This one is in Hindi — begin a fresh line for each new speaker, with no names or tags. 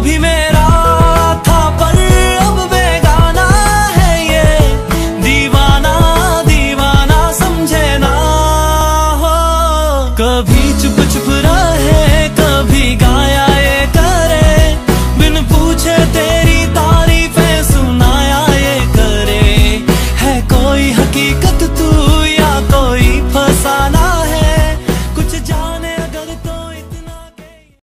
भी मेरा था पर अब बेगाना है ये। दीवाना दीवाना, समझे ना। हो। कभी चुप चुप रहे, कभी गाया ये करे। बिन पूछे तेरी तारीफें सुनाया ये करे। है कोई हकीकत?